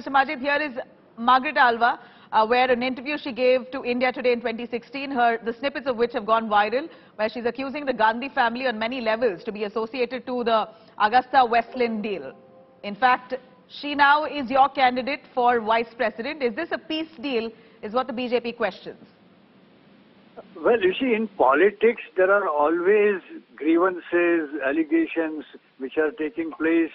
Mr. Majid, here is Margaret Alva, uh, where an interview she gave to India Today in 2016, her, the snippets of which have gone viral, where she's accusing the Gandhi family on many levels to be associated to the Agusta Westland deal. In fact, she now is your candidate for vice president. Is this a peace deal, is what the BJP questions. Well, you see, in politics, there are always grievances, allegations which are taking place.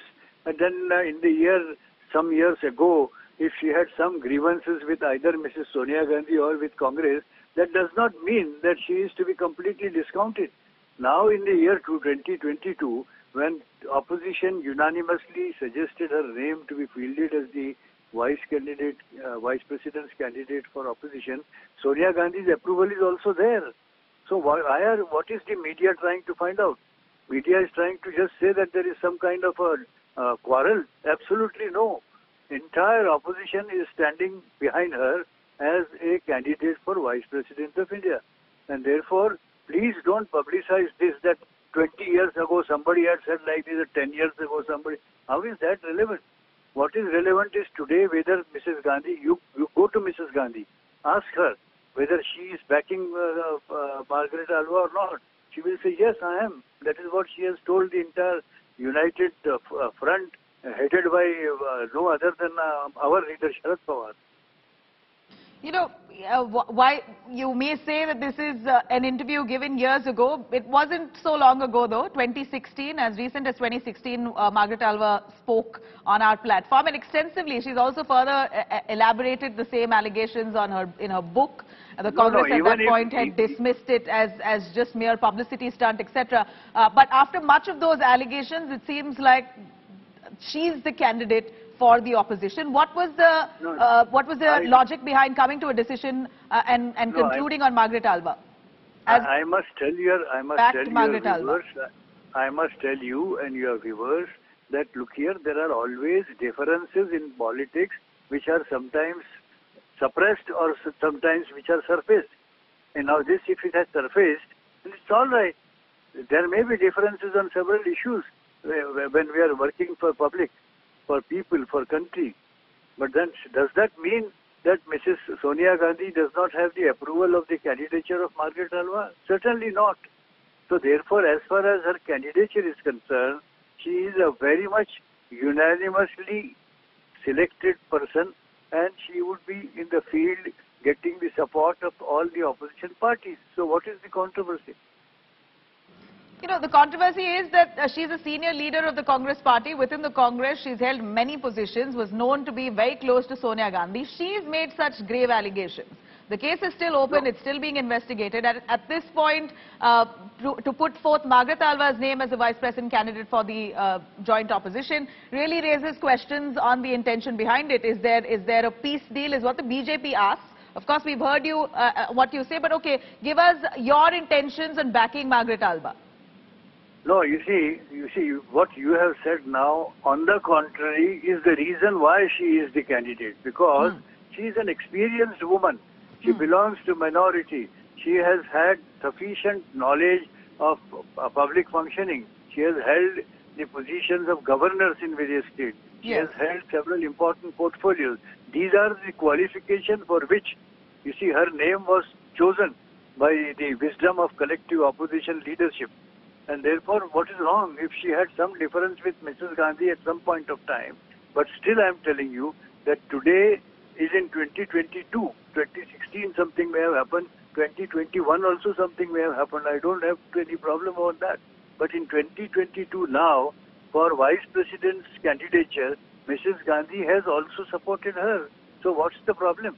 And then uh, in the year, some years ago, if she had some grievances with either Mrs. Sonia Gandhi or with Congress, that does not mean that she is to be completely discounted. Now in the year 2022, when opposition unanimously suggested her name to be fielded as the vice candidate, uh, vice president's candidate for opposition, Sonia Gandhi's approval is also there. So why, are, what is the media trying to find out? Media is trying to just say that there is some kind of a uh, quarrel. Absolutely no. Entire opposition is standing behind her as a candidate for vice president of India. And therefore, please don't publicize this that 20 years ago somebody had said like this, or 10 years ago somebody. How is that relevant? What is relevant is today whether Mrs. Gandhi, you, you go to Mrs. Gandhi, ask her whether she is backing uh, uh, Margaret Alva or not. She will say, yes, I am. That is what she has told the entire united uh, uh front uh, headed by uh, no other than our leader Sharad Pawar. You know, uh, why you may say that this is uh, an interview given years ago. It wasn't so long ago, though. 2016, as recent as 2016, uh, Margaret Alva spoke on our platform and extensively. She's also further uh, elaborated the same allegations on her in her book. The Congress no, at that point had dismissed it as as just mere publicity stunt, etc. Uh, but after much of those allegations, it seems like she's the candidate for the opposition. What was the no, uh, what was the I, logic behind coming to a decision uh, and and no, concluding I, on Margaret Alva? As I, must tell you, I must tell Margaret your viewers, Alva. I must tell you and your viewers that look here, there are always differences in politics which are sometimes suppressed or sometimes which are surfaced. And now this, if it has surfaced, it's all right. There may be differences on several issues when we are working for public for people, for country. But then does that mean that Mrs. Sonia Gandhi does not have the approval of the candidature of Margaret Alva? Certainly not. So therefore, as far as her candidature is concerned, she is a very much unanimously selected person and she would be in the field getting the support of all the opposition parties. So what is the controversy? You know, the controversy is that uh, she's a senior leader of the Congress party. Within the Congress, she's held many positions, was known to be very close to Sonia Gandhi. She's made such grave allegations. The case is still open. No. It's still being investigated. At, at this point, uh, to, to, put forth Margaret Alva's name as the vice president candidate for the uh, joint opposition really raises questions on the intention behind it. Is there, is there a peace deal is what the BJP asks. Of course, we've heard you, uh, uh, what you say, but okay, give us your intentions on backing Margaret Alva. No, you see, you see, what you have said now, on the contrary, is the reason why she is the candidate. Because mm. she is an experienced woman. She mm. belongs to minority. She has had sufficient knowledge of uh, public functioning. She has held the positions of governors in various states. She yes. has held several important portfolios. These are the qualifications for which, you see, her name was chosen by the wisdom of collective opposition leadership. And therefore, what is wrong if she had some difference with Mrs. Gandhi at some point of time? But still, I am telling you that today is in 2022. 2016, something may have happened. 2021 also something may have happened. I don't have any problem about that. But in 2022 now, for vice president's candidature, Mrs. Gandhi has also supported her. So what's the problem?